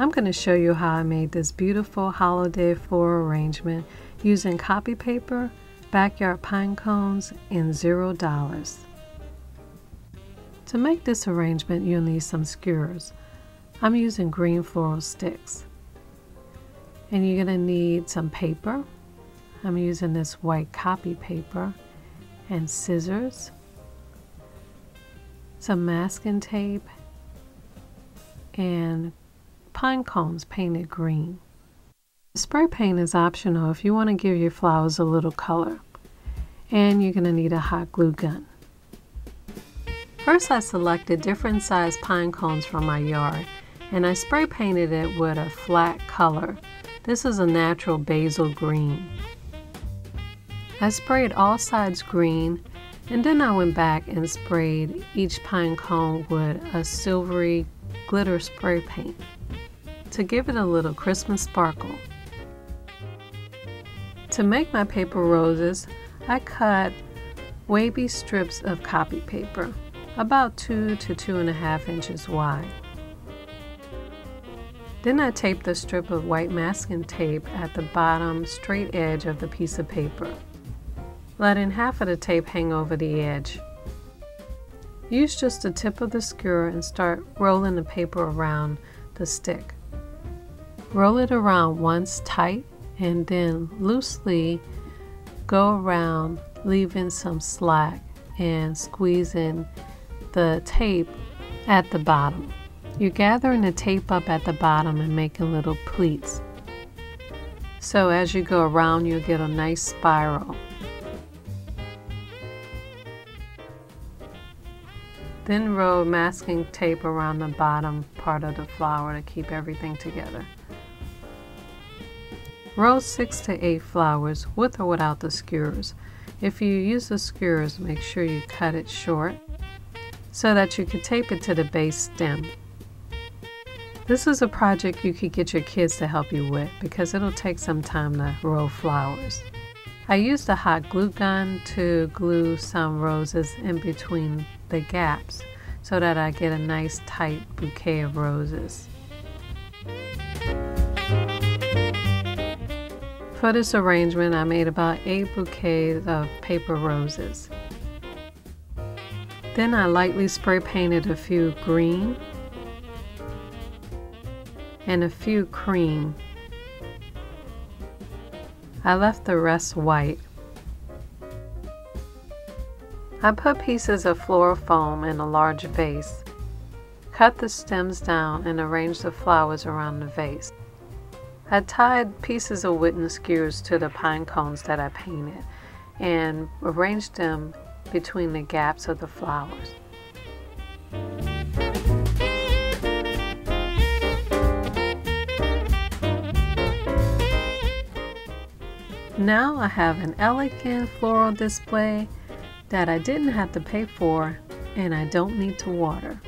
I'm going to show you how I made this beautiful holiday floral arrangement using copy paper, backyard pine cones, and zero dollars. To make this arrangement you'll need some skewers. I'm using green floral sticks. And you're going to need some paper. I'm using this white copy paper and scissors, some masking tape, and pine cones painted green. Spray paint is optional if you want to give your flowers a little color. And you're going to need a hot glue gun. First I selected different sized pine cones from my yard and I spray painted it with a flat color. This is a natural basil green. I sprayed all sides green and then I went back and sprayed each pine cone with a silvery glitter spray paint to give it a little Christmas sparkle. To make my paper roses, I cut wavy strips of copy paper, about two to two and a half inches wide. Then I taped a strip of white masking tape at the bottom straight edge of the piece of paper, letting half of the tape hang over the edge. Use just the tip of the skewer and start rolling the paper around the stick. Roll it around once tight and then loosely go around leaving some slack and squeezing the tape at the bottom. You're gathering the tape up at the bottom and making little pleats. So as you go around you'll get a nice spiral. Then roll masking tape around the bottom part of the flower to keep everything together. Roll 6 to 8 flowers with or without the skewers. If you use the skewers, make sure you cut it short so that you can tape it to the base stem. This is a project you could get your kids to help you with because it'll take some time to roll flowers. I used a hot glue gun to glue some roses in between the gaps so that I get a nice tight bouquet of roses. For this arrangement, I made about 8 bouquets of paper roses. Then I lightly spray painted a few green and a few cream. I left the rest white. I put pieces of floral foam in a large vase. Cut the stems down and arrange the flowers around the vase. I tied pieces of wooden skewers to the pine cones that I painted and arranged them between the gaps of the flowers. Now I have an elegant floral display that I didn't have to pay for and I don't need to water.